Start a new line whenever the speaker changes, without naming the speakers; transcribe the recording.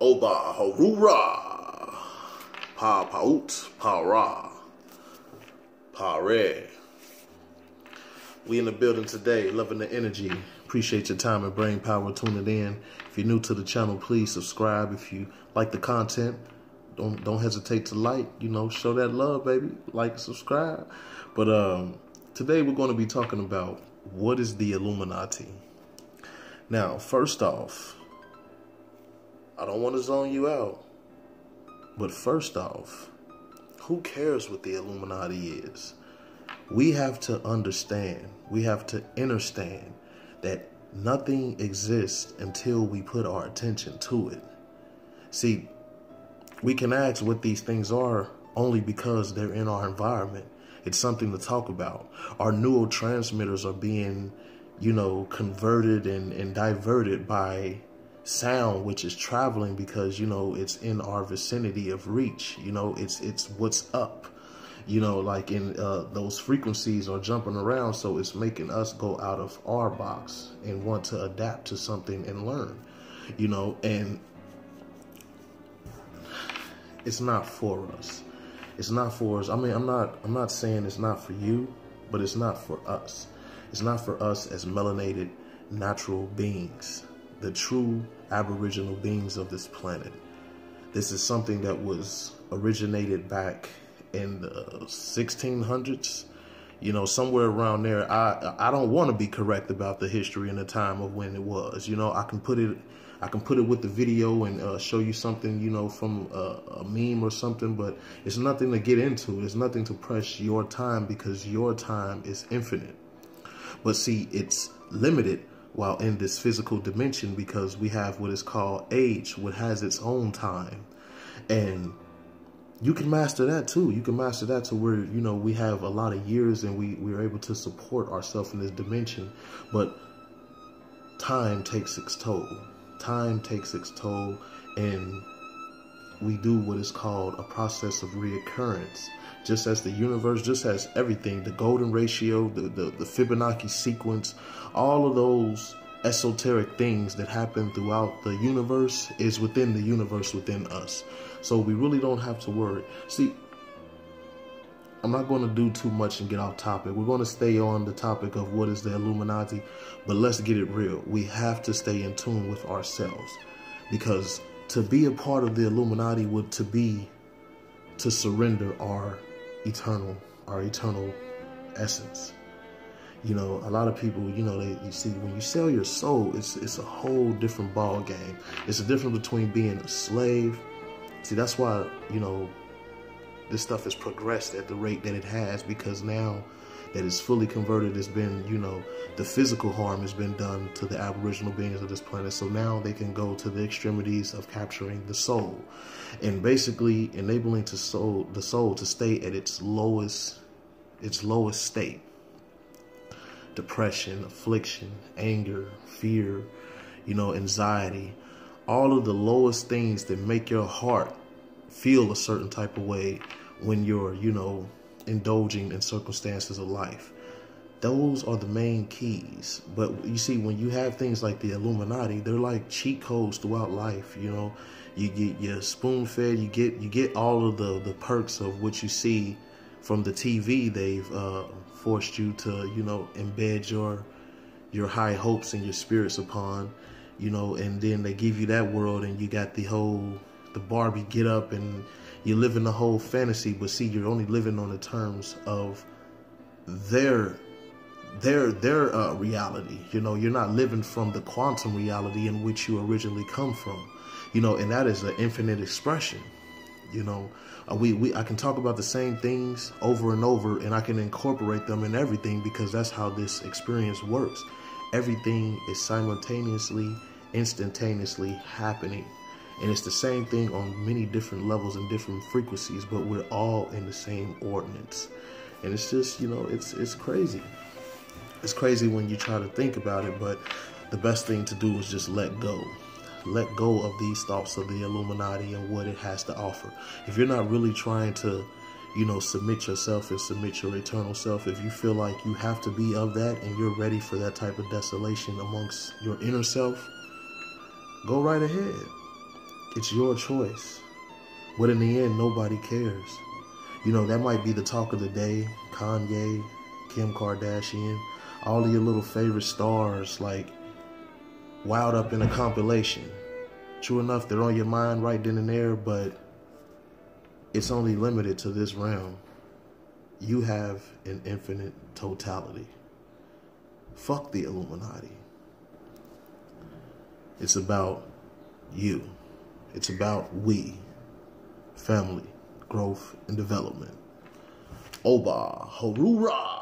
Oba Harura. Pa Paut Para. Pare. We in the building today, loving the energy. Appreciate your time and brain power tuning in. If you're new to the channel, please subscribe. If you like the content, don't don't hesitate to like, you know, show that love, baby. Like, subscribe. But um today we're going to be talking about what is the Illuminati. Now, first off, I don't want to zone you out. But first off, who cares what the Illuminati is? We have to understand, we have to understand that nothing exists until we put our attention to it. See, we can ask what these things are only because they're in our environment. It's something to talk about. Our neurotransmitters are being, you know, converted and, and diverted by sound which is traveling because you know it's in our vicinity of reach. You know it's it's what's up. You know like in uh, those frequencies are jumping around so it's making us go out of our box and want to adapt to something and learn you know and it's not for us. It's not for us. I mean i'm not i'm not saying it's not for you but it's not for us. It's not for us as melanated natural beings the true aboriginal beings of this planet. This is something that was originated back in the 1600s, you know, somewhere around there. I I don't want to be correct about the history and the time of when it was. You know, I can put it I can put it with the video and uh, show you something, you know, from a, a meme or something, but it's nothing to get into. It's nothing to press your time because your time is infinite. But see, it's limited while in this physical dimension because we have what is called age, what has its own time. And you can master that too. You can master that to where, you know, we have a lot of years and we, we're able to support ourselves in this dimension. But time takes its toll. Time takes its toll and we do what is called a process of reoccurrence. Just as the universe, just as everything, the golden ratio, the, the, the Fibonacci sequence, all of those esoteric things that happen throughout the universe is within the universe within us. So we really don't have to worry. See, I'm not going to do too much and get off topic. We're going to stay on the topic of what is the Illuminati, but let's get it real. We have to stay in tune with ourselves because to be a part of the Illuminati would to be to surrender our eternal, our eternal essence. You know, a lot of people, you know, they you see when you sell your soul, it's it's a whole different ball game. It's a difference between being a slave. See, that's why, you know, this stuff has progressed at the rate that it has because now that it's fully converted has been, you know, the physical harm has been done to the aboriginal beings of this planet. So now they can go to the extremities of capturing the soul and basically enabling to soul the soul to stay at its lowest its lowest state. Depression, affliction, anger, fear, you know, anxiety, all of the lowest things that make your heart feel a certain type of way when you're, you know, indulging in circumstances of life. Those are the main keys. But you see, when you have things like the Illuminati, they're like cheat codes throughout life. You know, you get your spoon fed. You get you get all of the the perks of what you see from the TV. They've uh, forced you to you know embed your your high hopes and your spirits upon. You know, and then they give you that world, and you got the whole the Barbie get up and you live in the whole fantasy, but see, you're only living on the terms of their their their uh, reality. You know, you're not living from the quantum reality in which you originally come from. You know, and that is an infinite expression. You know, uh, we we I can talk about the same things over and over, and I can incorporate them in everything because that's how this experience works. Everything is simultaneously, instantaneously happening. And it's the same thing on many different levels and different frequencies, but we're all in the same ordinance. And it's just, you know, it's it's crazy. It's crazy when you try to think about it, but the best thing to do is just let go. Let go of these thoughts of the Illuminati and what it has to offer. If you're not really trying to, you know, submit yourself and submit your eternal self, if you feel like you have to be of that and you're ready for that type of desolation amongst your inner self, go right ahead It's your choice. But in the end, nobody cares. You know, that might be the talk of the day. Kanye, Kim Kardashian, all of your little favorite stars, like, wound up in a compilation. True enough, they're on your mind right then and there, but it's only limited to this realm. You have an infinite totality. Fuck the Illuminati. It's about you. It's about we, family, growth, and development. Oba, Harura.